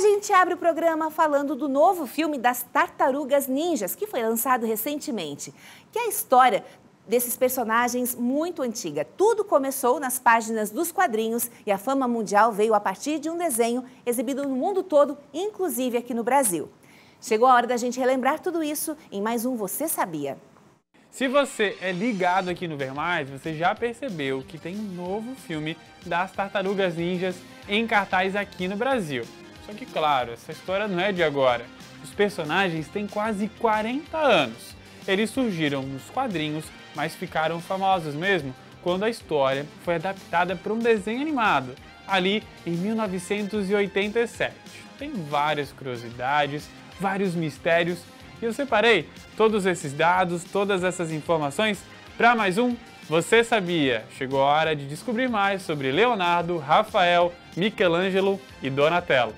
gente abre o programa falando do novo filme das Tartarugas Ninjas, que foi lançado recentemente, que é a história desses personagens muito antiga. Tudo começou nas páginas dos quadrinhos e a fama mundial veio a partir de um desenho exibido no mundo todo, inclusive aqui no Brasil. Chegou a hora da gente relembrar tudo isso em mais um Você Sabia. Se você é ligado aqui no Ver Mais, você já percebeu que tem um novo filme das Tartarugas Ninjas em cartaz aqui no Brasil. Só que, claro, essa história não é de agora. Os personagens têm quase 40 anos. Eles surgiram nos quadrinhos, mas ficaram famosos mesmo quando a história foi adaptada para um desenho animado, ali em 1987. Tem várias curiosidades, vários mistérios e eu separei todos esses dados, todas essas informações para mais um Você Sabia? Chegou a hora de descobrir mais sobre Leonardo, Rafael, Michelangelo e Donatello.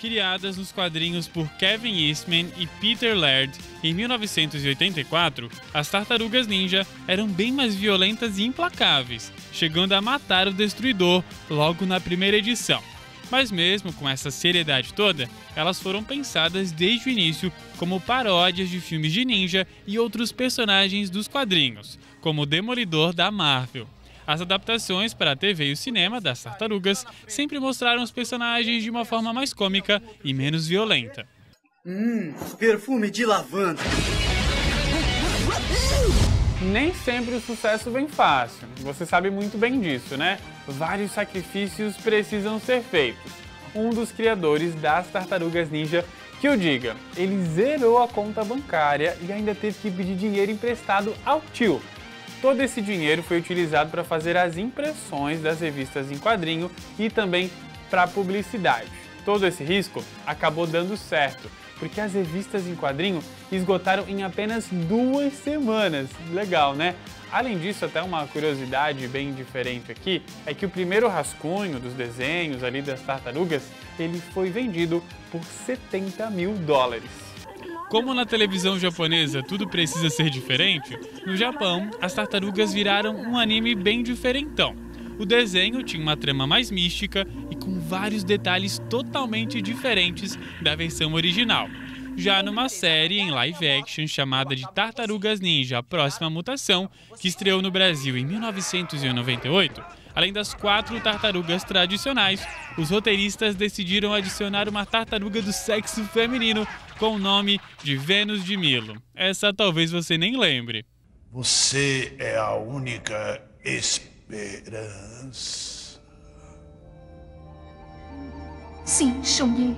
Criadas nos quadrinhos por Kevin Eastman e Peter Laird em 1984, as tartarugas ninja eram bem mais violentas e implacáveis, chegando a matar o destruidor logo na primeira edição. Mas mesmo com essa seriedade toda, elas foram pensadas desde o início como paródias de filmes de ninja e outros personagens dos quadrinhos, como o Demolidor da Marvel. As adaptações para a TV e o cinema das tartarugas sempre mostraram os personagens de uma forma mais cômica e menos violenta. Hum, perfume de lavanda. Nem sempre o sucesso vem fácil. Você sabe muito bem disso, né? Vários sacrifícios precisam ser feitos. Um dos criadores das Tartarugas Ninja que eu diga, ele zerou a conta bancária e ainda teve que pedir dinheiro emprestado ao tio Todo esse dinheiro foi utilizado para fazer as impressões das revistas em quadrinho e também para publicidade. Todo esse risco acabou dando certo, porque as revistas em quadrinho esgotaram em apenas duas semanas. Legal, né? Além disso, até uma curiosidade bem diferente aqui é que o primeiro rascunho dos desenhos ali das tartarugas ele foi vendido por 70 mil dólares. Como na televisão japonesa tudo precisa ser diferente, no Japão as tartarugas viraram um anime bem diferentão. O desenho tinha uma trama mais mística e com vários detalhes totalmente diferentes da versão original. Já numa série em live action chamada de Tartarugas Ninja: A Próxima Mutação, que estreou no Brasil em 1998, além das quatro tartarugas tradicionais, os roteiristas decidiram adicionar uma tartaruga do sexo feminino com o nome de Vênus de Milo. Essa talvez você nem lembre. Você é a única esperança. Sim, Xunyi.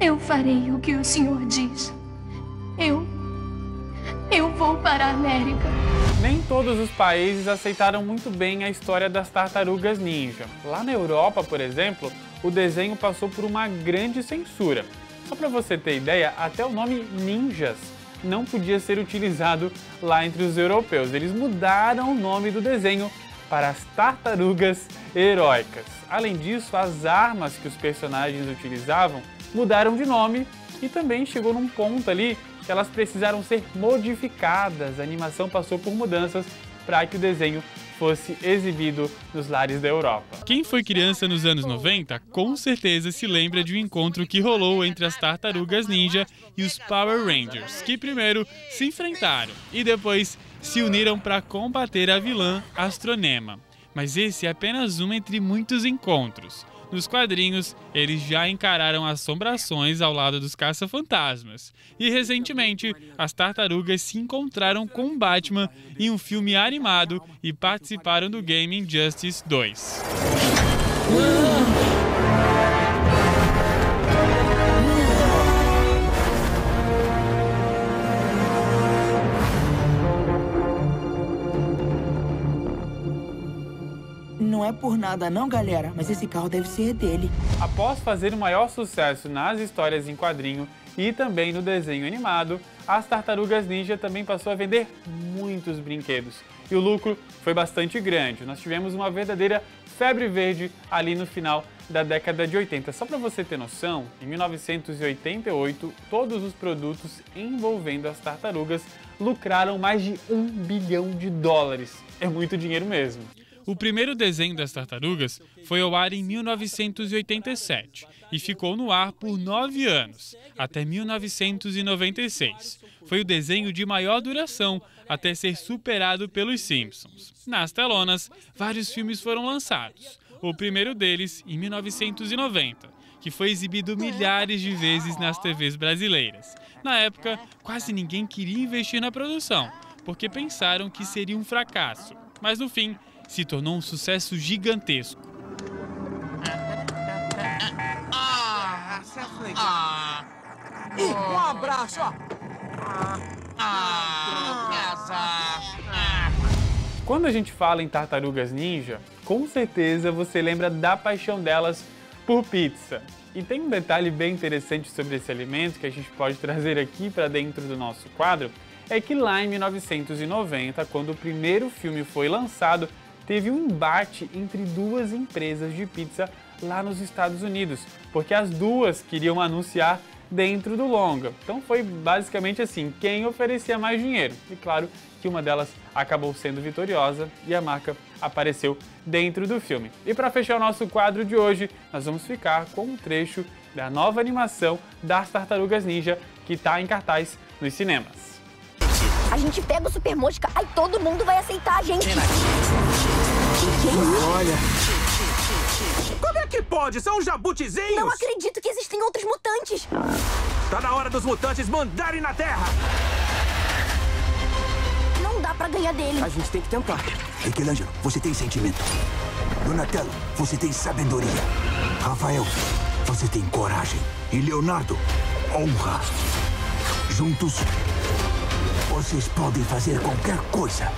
Eu farei o que o senhor diz. Eu. Eu vou para a América. Nem todos os países aceitaram muito bem a história das tartarugas ninja. Lá na Europa, por exemplo, o desenho passou por uma grande censura. Só para você ter ideia, até o nome ninjas não podia ser utilizado lá entre os europeus. Eles mudaram o nome do desenho para as tartarugas heróicas. Além disso, as armas que os personagens utilizavam mudaram de nome e também chegou num ponto ali elas precisaram ser modificadas. A animação passou por mudanças para que o desenho fosse exibido nos lares da Europa. Quem foi criança nos anos 90 com certeza se lembra de um encontro que rolou entre as tartarugas ninja e os Power Rangers, que primeiro se enfrentaram e depois se uniram para combater a vilã Astronema. Mas esse é apenas um entre muitos encontros. Nos quadrinhos, eles já encararam assombrações ao lado dos caça-fantasmas. E recentemente, as tartarugas se encontraram com Batman em um filme animado e participaram do game Injustice 2. Não é por nada não, galera, mas esse carro deve ser dele. Após fazer o maior sucesso nas histórias em quadrinho e também no desenho animado, as Tartarugas Ninja também passou a vender muitos brinquedos. E o lucro foi bastante grande. Nós tivemos uma verdadeira febre verde ali no final da década de 80. Só para você ter noção, em 1988, todos os produtos envolvendo as tartarugas lucraram mais de um bilhão de dólares. É muito dinheiro mesmo. O primeiro desenho das tartarugas foi ao ar em 1987 e ficou no ar por nove anos, até 1996. Foi o desenho de maior duração, até ser superado pelos Simpsons. Nas telonas, vários filmes foram lançados. O primeiro deles, em 1990, que foi exibido milhares de vezes nas TVs brasileiras. Na época, quase ninguém queria investir na produção, porque pensaram que seria um fracasso. Mas no fim, se tornou um sucesso gigantesco. Um abraço! Quando a gente fala em tartarugas ninja, com certeza você lembra da paixão delas por pizza. E tem um detalhe bem interessante sobre esse alimento que a gente pode trazer aqui para dentro do nosso quadro, é que lá em 1990, quando o primeiro filme foi lançado, teve um embate entre duas empresas de pizza lá nos Estados Unidos, porque as duas queriam anunciar dentro do longa. Então foi basicamente assim, quem oferecia mais dinheiro. E claro que uma delas acabou sendo vitoriosa e a marca apareceu dentro do filme. E para fechar o nosso quadro de hoje, nós vamos ficar com um trecho da nova animação das Tartarugas Ninja que está em cartaz nos cinemas. A gente pega o Super Mosca, aí todo mundo vai aceitar a gente. Olha. Como é que pode? São jabutizinhos! Não acredito que existem outros mutantes. Tá na hora dos mutantes mandarem na Terra! Não dá pra ganhar dele. A gente tem que tentar. Michelangelo, você tem sentimento. Donatello, você tem sabedoria. Rafael, você tem coragem. E Leonardo, honra. Juntos, vocês podem fazer qualquer coisa.